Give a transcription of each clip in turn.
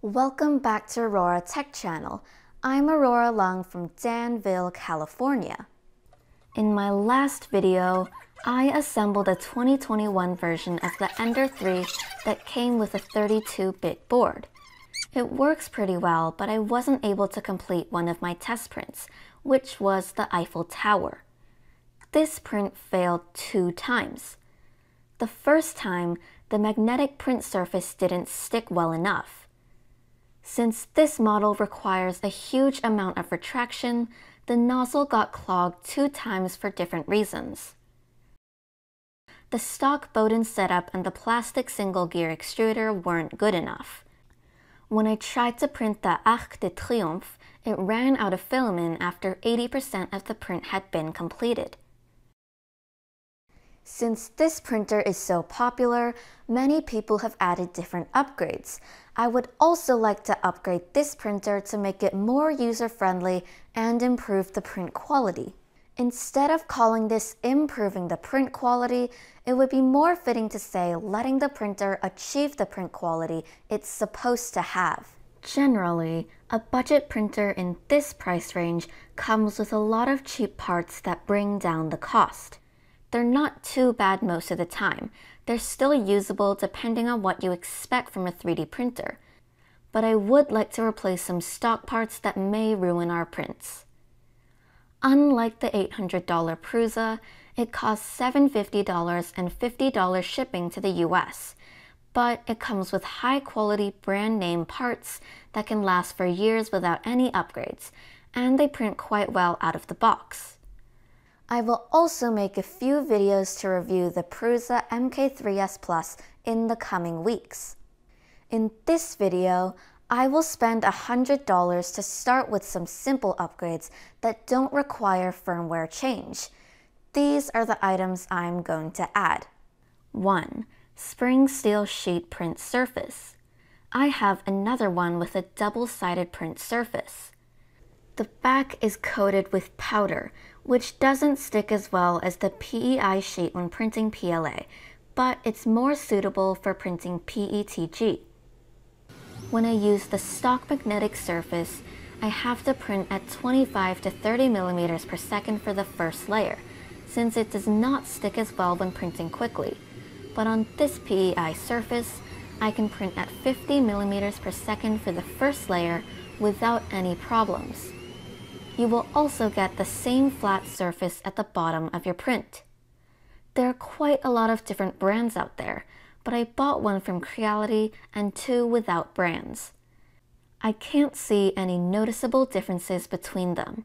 Welcome back to Aurora Tech Channel. I'm Aurora Lung from Danville, California. In my last video, I assembled a 2021 version of the Ender 3 that came with a 32-bit board. It works pretty well, but I wasn't able to complete one of my test prints, which was the Eiffel Tower. This print failed two times. The first time, the magnetic print surface didn't stick well enough. Since this model requires a huge amount of retraction, the nozzle got clogged two times for different reasons. The stock Bowden setup and the plastic single gear extruder weren't good enough. When I tried to print the Arc de Triomphe, it ran out of filament after 80% of the print had been completed. Since this printer is so popular, many people have added different upgrades. I would also like to upgrade this printer to make it more user-friendly and improve the print quality. Instead of calling this improving the print quality, it would be more fitting to say letting the printer achieve the print quality it's supposed to have. Generally, a budget printer in this price range comes with a lot of cheap parts that bring down the cost. They're not too bad most of the time. They're still usable depending on what you expect from a 3D printer. But I would like to replace some stock parts that may ruin our prints. Unlike the $800 Prusa, it costs $750 and $50 shipping to the US, but it comes with high quality brand name parts that can last for years without any upgrades, and they print quite well out of the box. I will also make a few videos to review the Prusa MK3S Plus in the coming weeks. In this video, I will spend $100 to start with some simple upgrades that don't require firmware change. These are the items I'm going to add. 1. Spring steel sheet print surface. I have another one with a double-sided print surface. The back is coated with powder, which doesn't stick as well as the PEI sheet when printing PLA, but it's more suitable for printing PETG. When I use the stock magnetic surface, I have to print at 25 to 30 millimeters per second for the first layer, since it does not stick as well when printing quickly. But on this PEI surface, I can print at 50 millimeters per second for the first layer without any problems you will also get the same flat surface at the bottom of your print. There are quite a lot of different brands out there, but I bought one from Creality and two without brands. I can't see any noticeable differences between them.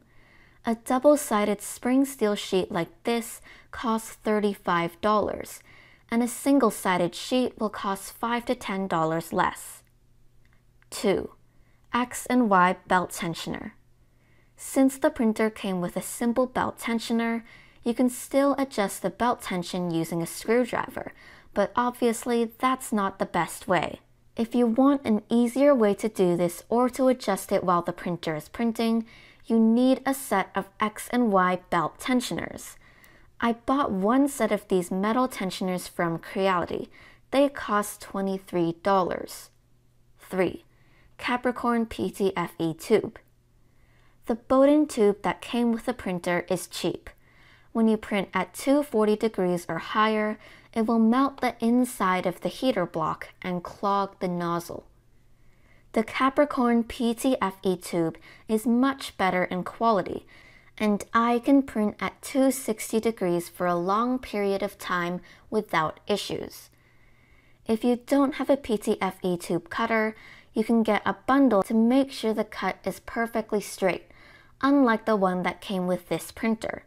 A double-sided spring steel sheet like this costs $35, and a single-sided sheet will cost 5 to $10 less. 2. X and Y belt tensioner. Since the printer came with a simple belt tensioner, you can still adjust the belt tension using a screwdriver, but obviously that's not the best way. If you want an easier way to do this or to adjust it while the printer is printing, you need a set of X and Y belt tensioners. I bought one set of these metal tensioners from Creality. They cost $23. 3. Capricorn PTFE tube. The Bowden tube that came with the printer is cheap. When you print at 240 degrees or higher, it will melt the inside of the heater block and clog the nozzle. The Capricorn PTFE tube is much better in quality, and I can print at 260 degrees for a long period of time without issues. If you don't have a PTFE tube cutter, you can get a bundle to make sure the cut is perfectly straight unlike the one that came with this printer.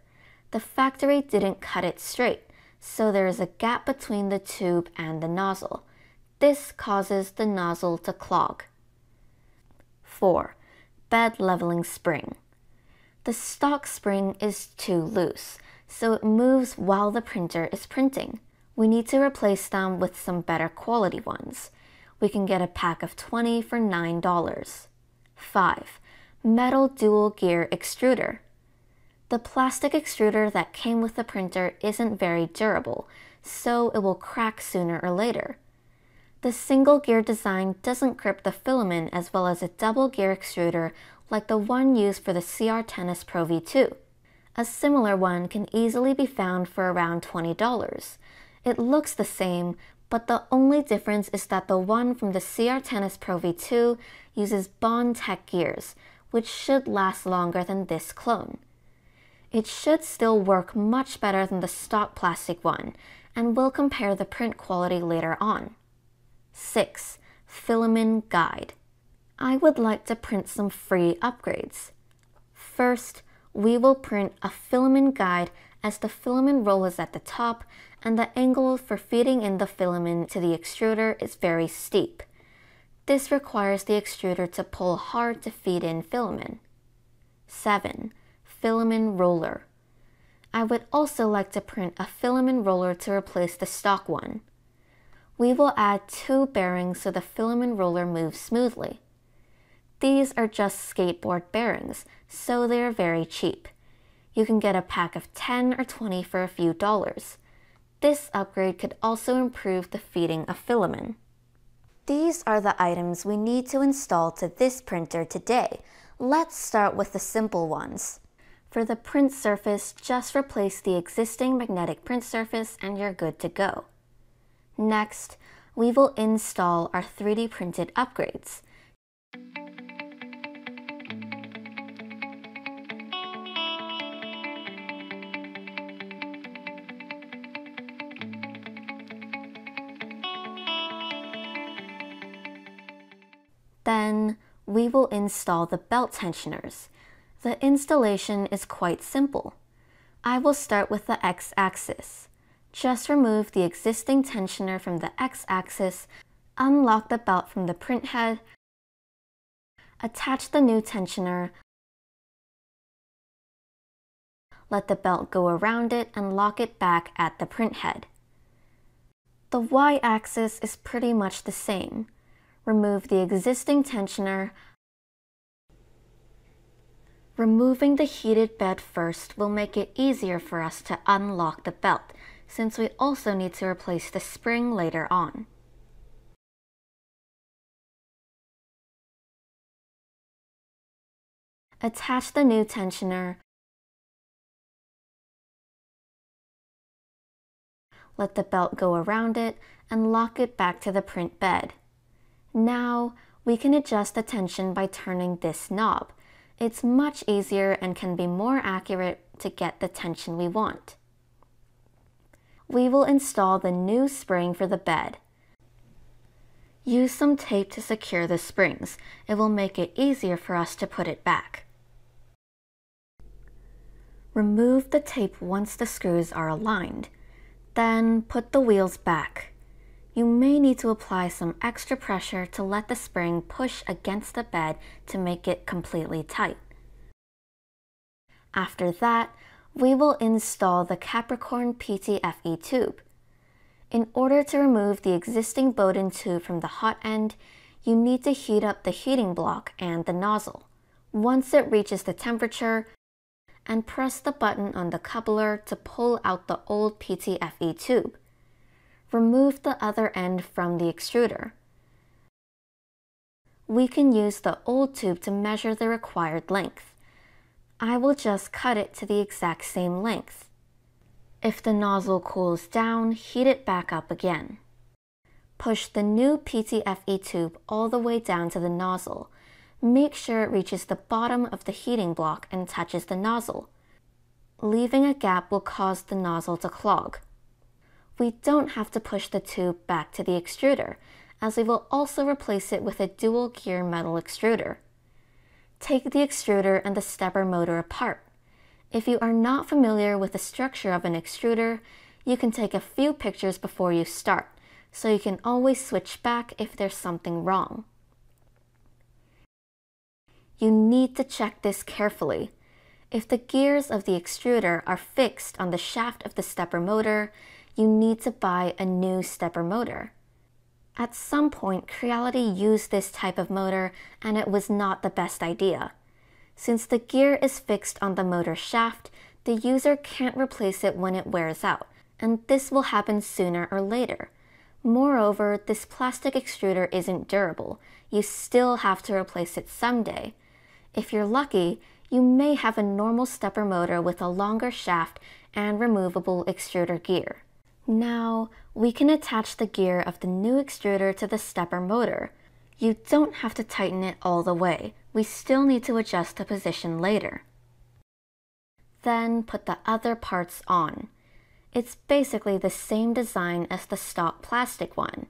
The factory didn't cut it straight, so there is a gap between the tube and the nozzle. This causes the nozzle to clog. 4. Bed leveling spring. The stock spring is too loose, so it moves while the printer is printing. We need to replace them with some better quality ones. We can get a pack of 20 for $9. 5 metal dual gear extruder. The plastic extruder that came with the printer isn't very durable, so it will crack sooner or later. The single gear design doesn't grip the filament as well as a double gear extruder like the one used for the CR10S Pro V2. A similar one can easily be found for around $20. It looks the same, but the only difference is that the one from the CR10S Pro V2 uses Bondtech gears, which should last longer than this clone. It should still work much better than the stock plastic one, and we'll compare the print quality later on. 6. Filament Guide I would like to print some free upgrades. First, we will print a filament guide as the filament roll is at the top and the angle for feeding in the filament to the extruder is very steep. This requires the extruder to pull hard to feed in filament. 7. Filament Roller I would also like to print a filament roller to replace the stock one. We will add two bearings so the filament roller moves smoothly. These are just skateboard bearings, so they are very cheap. You can get a pack of 10 or 20 for a few dollars. This upgrade could also improve the feeding of filament. These are the items we need to install to this printer today. Let's start with the simple ones. For the print surface, just replace the existing magnetic print surface and you're good to go. Next, we will install our 3D printed upgrades. Then we will install the belt tensioners. The installation is quite simple. I will start with the x-axis. Just remove the existing tensioner from the x-axis, unlock the belt from the print head, attach the new tensioner, let the belt go around it and lock it back at the print head. The y-axis is pretty much the same remove the existing tensioner. Removing the heated bed first will make it easier for us to unlock the belt, since we also need to replace the spring later on. Attach the new tensioner. Let the belt go around it and lock it back to the print bed. Now, we can adjust the tension by turning this knob. It's much easier and can be more accurate to get the tension we want. We will install the new spring for the bed. Use some tape to secure the springs. It will make it easier for us to put it back. Remove the tape once the screws are aligned. Then put the wheels back you may need to apply some extra pressure to let the spring push against the bed to make it completely tight. After that, we will install the Capricorn PTFE tube. In order to remove the existing Bowden tube from the hot end, you need to heat up the heating block and the nozzle. Once it reaches the temperature, and press the button on the coupler to pull out the old PTFE tube remove the other end from the extruder. We can use the old tube to measure the required length. I will just cut it to the exact same length. If the nozzle cools down, heat it back up again. Push the new PTFE tube all the way down to the nozzle. Make sure it reaches the bottom of the heating block and touches the nozzle. Leaving a gap will cause the nozzle to clog we don't have to push the tube back to the extruder, as we will also replace it with a dual gear metal extruder. Take the extruder and the stepper motor apart. If you are not familiar with the structure of an extruder, you can take a few pictures before you start, so you can always switch back if there's something wrong. You need to check this carefully. If the gears of the extruder are fixed on the shaft of the stepper motor, you need to buy a new stepper motor. At some point, Creality used this type of motor and it was not the best idea. Since the gear is fixed on the motor shaft, the user can't replace it when it wears out, and this will happen sooner or later. Moreover, this plastic extruder isn't durable. You still have to replace it someday. If you're lucky, you may have a normal stepper motor with a longer shaft and removable extruder gear. Now, we can attach the gear of the new extruder to the stepper motor. You don't have to tighten it all the way. We still need to adjust the position later. Then put the other parts on. It's basically the same design as the stock plastic one,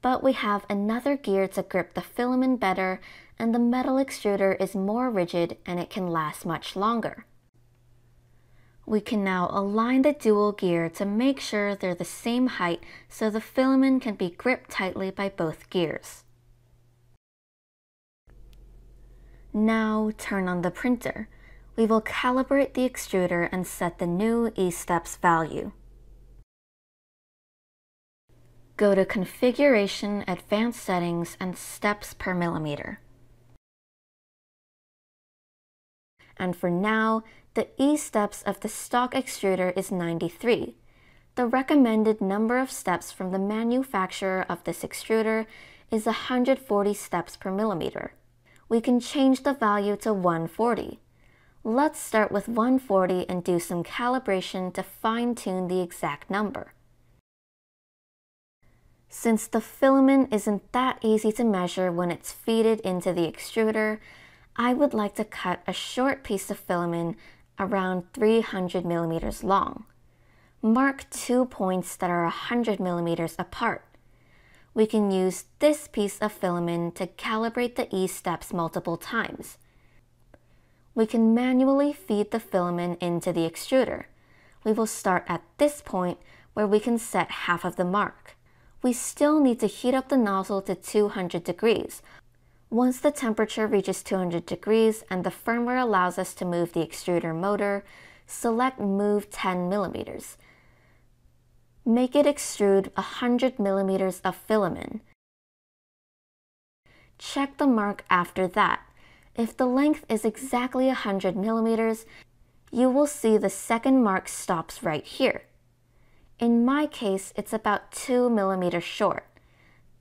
but we have another gear to grip the filament better and the metal extruder is more rigid and it can last much longer. We can now align the dual gear to make sure they're the same height so the filament can be gripped tightly by both gears. Now turn on the printer. We will calibrate the extruder and set the new E-steps value. Go to Configuration, Advanced Settings, and Steps per millimeter. And for now, the E-steps of the stock extruder is 93. The recommended number of steps from the manufacturer of this extruder is 140 steps per millimeter. We can change the value to 140. Let's start with 140 and do some calibration to fine-tune the exact number. Since the filament isn't that easy to measure when it's feeded into the extruder, I would like to cut a short piece of filament around 300 millimeters long. Mark two points that are 100 millimeters apart. We can use this piece of filament to calibrate the E-steps multiple times. We can manually feed the filament into the extruder. We will start at this point where we can set half of the mark we still need to heat up the nozzle to 200 degrees. Once the temperature reaches 200 degrees and the firmware allows us to move the extruder motor, select Move 10 millimeters. Make it extrude 100 millimeters of filament. Check the mark after that. If the length is exactly 100 millimeters, you will see the second mark stops right here. In my case, it's about 2 millimeters short.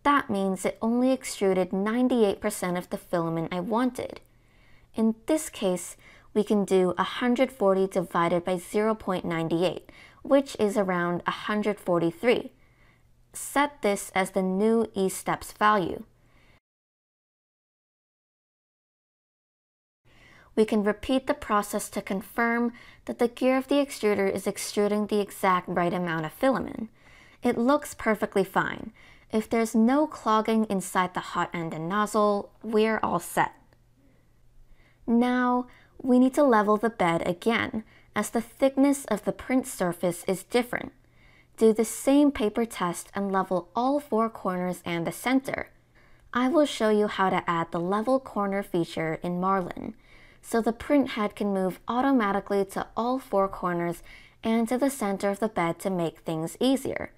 That means it only extruded 98% of the filament I wanted. In this case, we can do 140 divided by 0.98, which is around 143. Set this as the new E-steps value. we can repeat the process to confirm that the gear of the extruder is extruding the exact right amount of filament. It looks perfectly fine. If there's no clogging inside the hot end and nozzle, we're all set. Now, we need to level the bed again, as the thickness of the print surface is different. Do the same paper test and level all four corners and the center. I will show you how to add the level corner feature in Marlin so the print head can move automatically to all four corners and to the center of the bed to make things easier.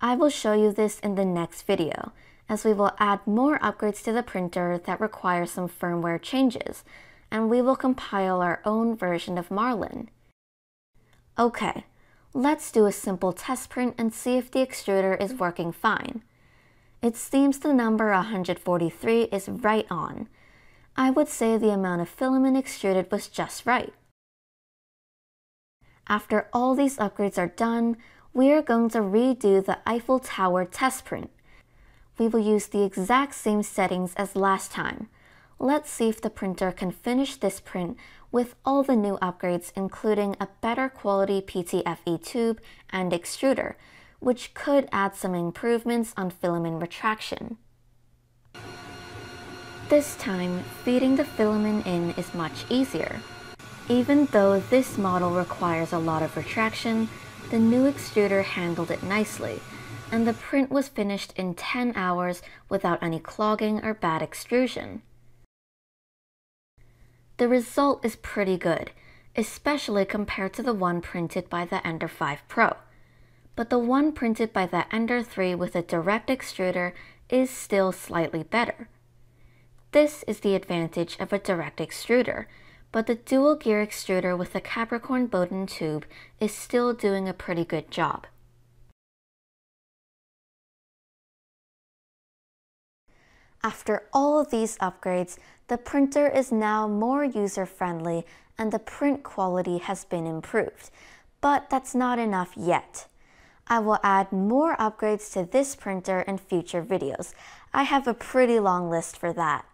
I will show you this in the next video, as we will add more upgrades to the printer that require some firmware changes, and we will compile our own version of Marlin. Okay, let's do a simple test print and see if the extruder is working fine. It seems the number 143 is right on, I would say the amount of filament extruded was just right. After all these upgrades are done, we are going to redo the Eiffel Tower test print. We will use the exact same settings as last time. Let's see if the printer can finish this print with all the new upgrades including a better quality PTFE tube and extruder, which could add some improvements on filament retraction. This time, feeding the filament in is much easier. Even though this model requires a lot of retraction, the new extruder handled it nicely, and the print was finished in 10 hours without any clogging or bad extrusion. The result is pretty good, especially compared to the one printed by the Ender 5 Pro. But the one printed by the Ender 3 with a direct extruder is still slightly better. This is the advantage of a direct extruder, but the dual gear extruder with the Capricorn Bowden tube is still doing a pretty good job. After all these upgrades, the printer is now more user-friendly and the print quality has been improved. But that's not enough yet. I will add more upgrades to this printer in future videos. I have a pretty long list for that.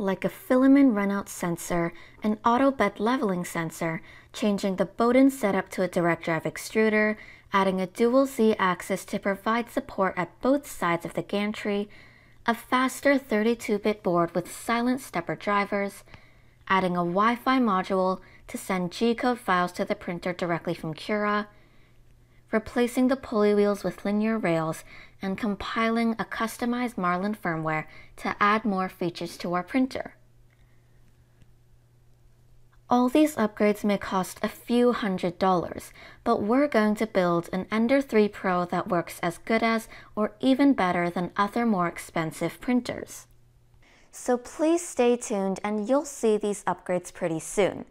Like a filament runout sensor, an auto bed leveling sensor, changing the Bowden setup to a direct drive extruder, adding a dual Z-axis to provide support at both sides of the gantry, a faster 32-bit board with silent stepper drivers, adding a Wi-Fi module to send G-code files to the printer directly from Cura, replacing the pulley wheels with linear rails, and compiling a customized Marlin firmware to add more features to our printer. All these upgrades may cost a few hundred dollars, but we're going to build an Ender 3 Pro that works as good as or even better than other more expensive printers. So please stay tuned and you'll see these upgrades pretty soon.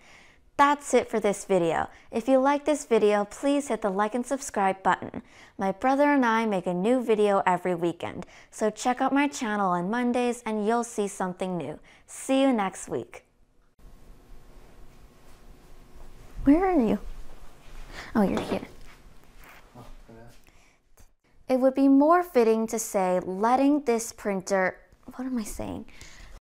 That's it for this video. If you like this video, please hit the like and subscribe button. My brother and I make a new video every weekend, so check out my channel on Mondays and you'll see something new. See you next week. Where are you? Oh, you're here. It would be more fitting to say letting this printer, what am I saying?